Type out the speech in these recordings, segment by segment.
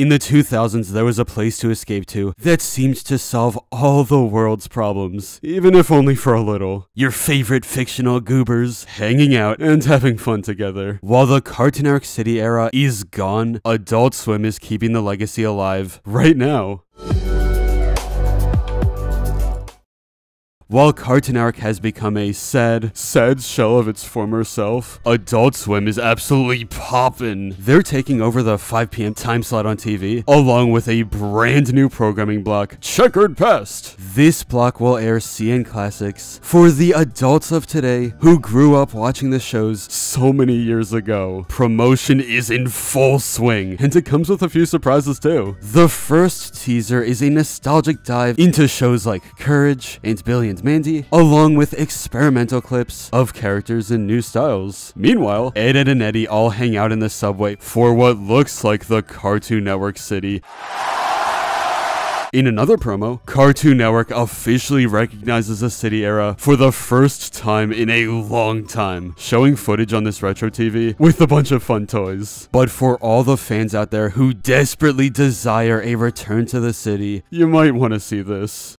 In the 2000s, there was a place to escape to that seemed to solve all the world's problems, even if only for a little. Your favorite fictional goobers hanging out and having fun together. While the Cartoon Network City era is gone, Adult Swim is keeping the legacy alive right now. While Cartoon has become a sad, sad shell of its former self, Adult Swim is absolutely poppin'. They're taking over the 5 p.m. time slot on TV, along with a brand new programming block, Checkered Past. This block will air CN classics for the adults of today who grew up watching the shows so many years ago. Promotion is in full swing, and it comes with a few surprises too. The first teaser is a nostalgic dive into shows like Courage and Billy and Mandy, along with experimental clips of characters in new styles. Meanwhile, Ed, Edd and Eddy all hang out in the subway for what looks like the Cartoon Network city. In another promo, Cartoon Network officially recognizes the City era for the first time in a long time, showing footage on this retro TV with a bunch of fun toys. But for all the fans out there who desperately desire a return to the city, you might want to see this.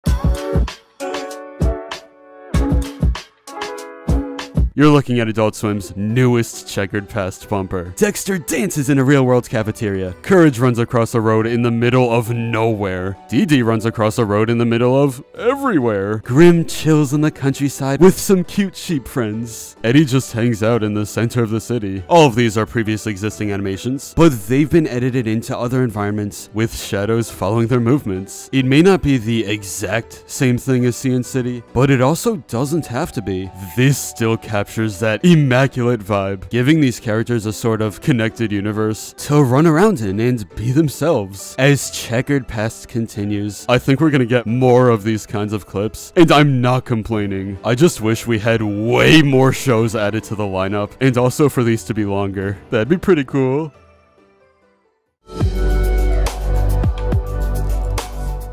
You're looking at Adult Swim's newest checkered past bumper. Dexter dances in a real world cafeteria. Courage runs across a road in the middle of nowhere. Dee Dee runs across a road in the middle of everywhere. Grim chills in the countryside with some cute sheep friends. Eddy just hangs out in the center of the city. All of these are previously existing animations, but they've been edited into other environments with shadows following their movements. It may not be the exact same thing as CN City, but it also doesn't have to be. This still captures that immaculate vibe, giving these characters a sort of connected universe to run around in and be themselves. As Checkered Past continues, I think we're gonna get more of these kinds of clips, and I'm not complaining. I just wish we had way more shows added to the lineup, and also for these to be longer. That'd be pretty cool.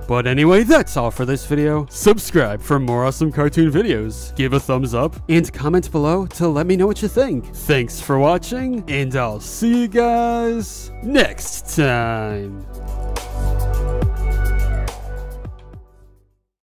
But anyway, that's all for this video. Subscribe for more awesome cartoon videos. Give a thumbs up and comment below to let me know what you think. Thanks for watching, and I'll see you guys next time.